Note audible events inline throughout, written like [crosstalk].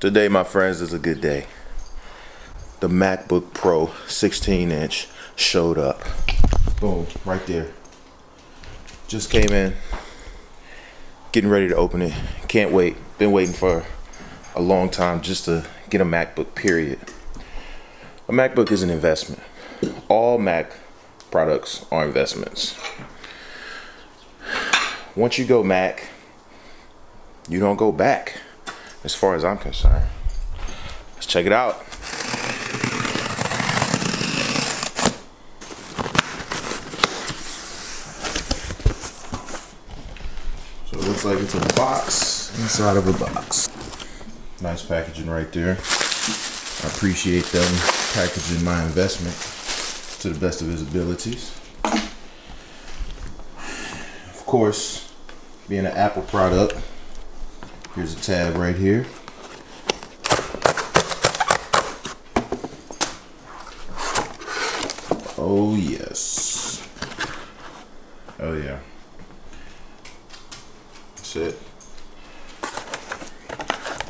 Today, my friends, is a good day. The MacBook Pro 16 inch showed up. Boom, right there. Just came in. Getting ready to open it. Can't wait. Been waiting for a long time just to get a MacBook, period. A MacBook is an investment. All Mac products are investments. Once you go Mac, you don't go back as far as I'm concerned. Let's check it out. So it looks like it's a box inside of a box. Nice packaging right there. I appreciate them packaging my investment to the best of his abilities. Of course, being an Apple product, Here's a tab right here. Oh yes. Oh yeah. That's it.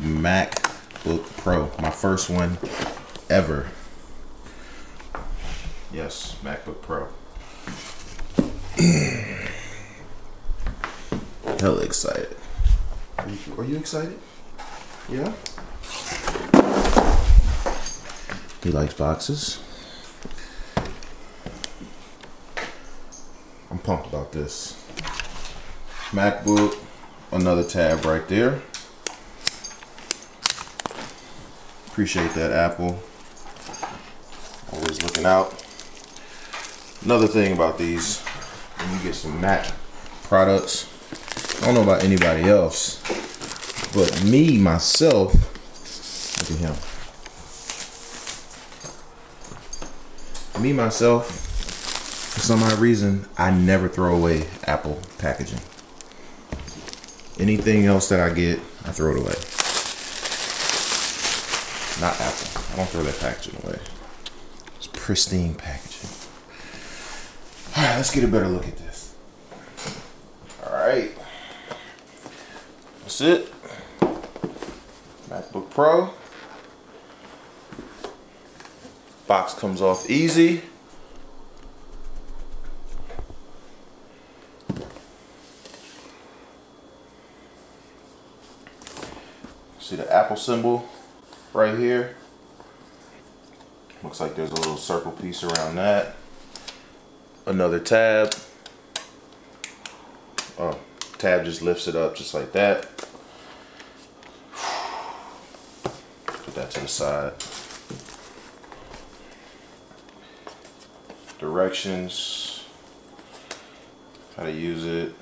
MacBook Pro. My first one ever. Yes, MacBook Pro. [clears throat] Hell excited. Are you, are you excited? Yeah? He likes boxes. I'm pumped about this. MacBook, another tab right there. Appreciate that, Apple. Always looking out. Another thing about these, when you get some Mac products, I don't know about anybody else, but me, myself, look at him. Me, myself, for some odd reason, I never throw away Apple packaging. Anything else that I get, I throw it away. Not Apple. I don't throw that packaging away. It's pristine packaging. All right, let's get a better look at this. All right. That's it. MacBook Pro. Box comes off easy. See the Apple symbol right here. Looks like there's a little circle piece around that. Another tab. Oh, tab just lifts it up just like that. That to the side. Directions, how to use it.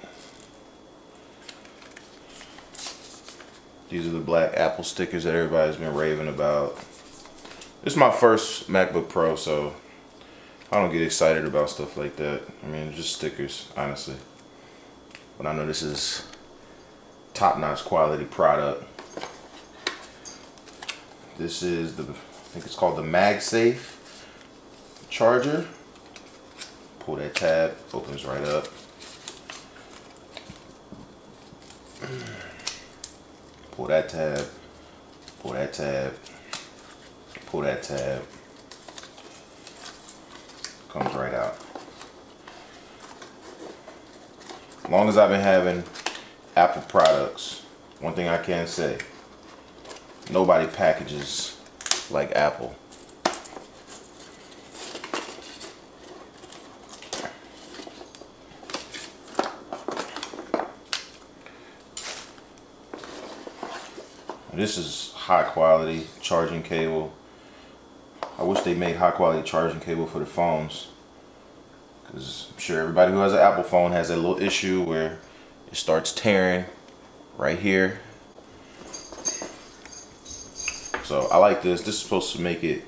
These are the black Apple stickers that everybody's been raving about. This is my first MacBook Pro, so I don't get excited about stuff like that. I mean, just stickers, honestly. But I know this is top-notch quality product. This is the, I think it's called the MagSafe charger. Pull that tab, opens right up. Pull that tab, pull that tab, pull that tab. Comes right out. As long as I've been having Apple products, one thing I can say, nobody packages like Apple. This is high quality charging cable. I wish they made high quality charging cable for the phones. Because I'm sure everybody who has an Apple phone has that little issue where it starts tearing right here. So I like this. This is supposed to make it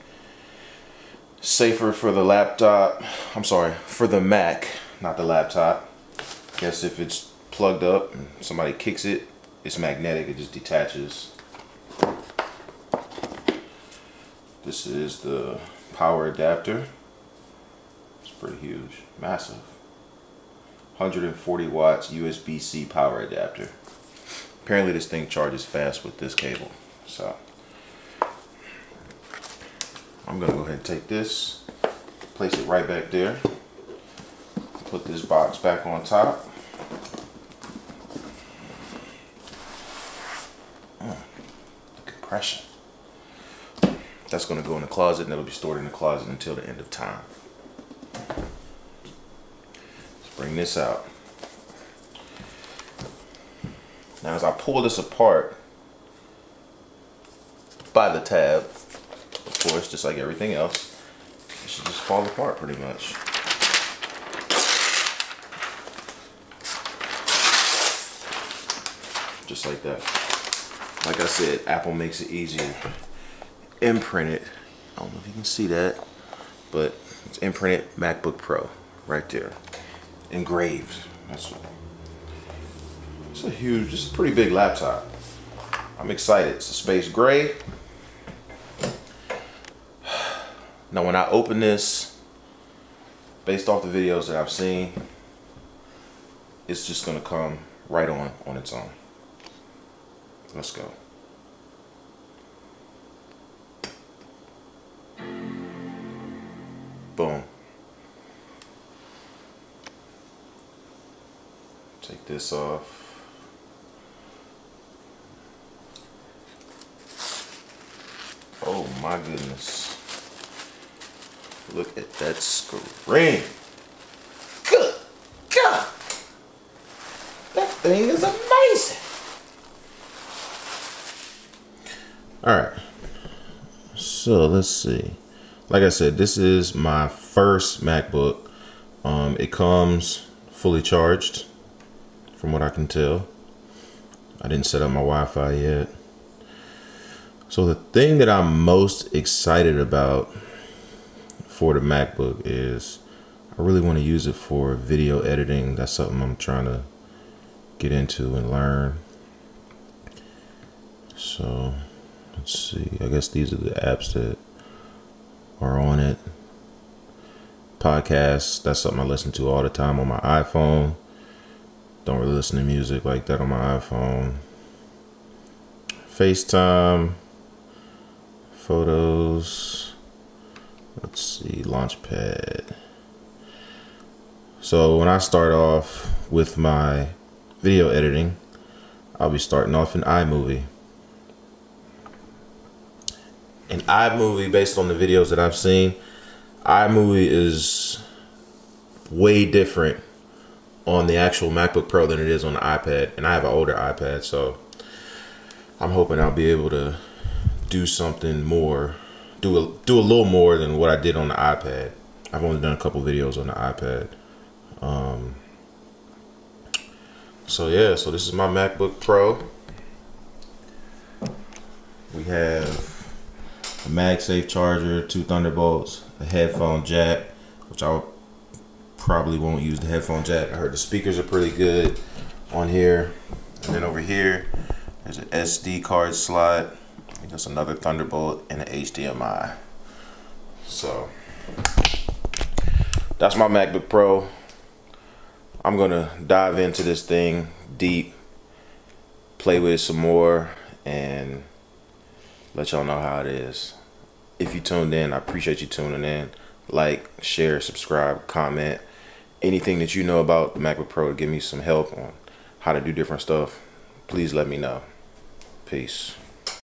safer for the laptop. I'm sorry, for the Mac, not the laptop. Guess if it's plugged up and somebody kicks it, it's magnetic. It just detaches. This is the power adapter. It's pretty huge, massive. 140 watts USB-C power adapter. Apparently this thing charges fast with this cable. So I'm gonna go ahead and take this, place it right back there. Put this box back on top. Mm, the compression. That's gonna go in the closet and it'll be stored in the closet until the end of time. Let's bring this out. Now as I pull this apart by the tab, of course, just like everything else, it should just fall apart pretty much. Just like that. Like I said, Apple makes it easier. Imprinted, I don't know if you can see that, but it's imprinted MacBook Pro right there. Engraved. That's what it's a huge, it's a pretty big laptop. I'm excited. It's a space gray. Now when I open this, based off the videos that I've seen, it's just gonna come right on on its own. Let's go. Boom. Take this off. Oh my goodness. Look at that screen. Good God. That thing is amazing. All right. So let's see. Like I said, this is my first MacBook. Um, it comes fully charged from what I can tell. I didn't set up my Wi-Fi yet. So the thing that I'm most excited about for the MacBook is I really want to use it for video editing. That's something I'm trying to get into and learn. So let's see. I guess these are the apps that are on it. Podcasts, that's something I listen to all the time on my iPhone. Don't really listen to music like that on my iPhone. FaceTime, photos. Let's see, Launchpad. So when I start off with my video editing, I'll be starting off in iMovie. In iMovie, based on the videos that I've seen, iMovie is way different on the actual MacBook Pro than it is on the iPad. And I have an older iPad, so I'm hoping I'll be able to do something more, do a, do a little more than what I did on the iPad. I've only done a couple videos on the iPad. Um, so yeah, so this is my MacBook Pro. We have a MagSafe charger, two Thunderbolts, a headphone jack, which I probably won't use the headphone jack. I heard the speakers are pretty good on here. And then over here, there's an SD card slot. Just another Thunderbolt and an HDMI. So that's my MacBook Pro. I'm gonna dive into this thing deep, play with it some more, and let y'all know how it is. If you tuned in, I appreciate you tuning in. Like, share, subscribe, comment. Anything that you know about the MacBook Pro to give me some help on how to do different stuff, please let me know. Peace.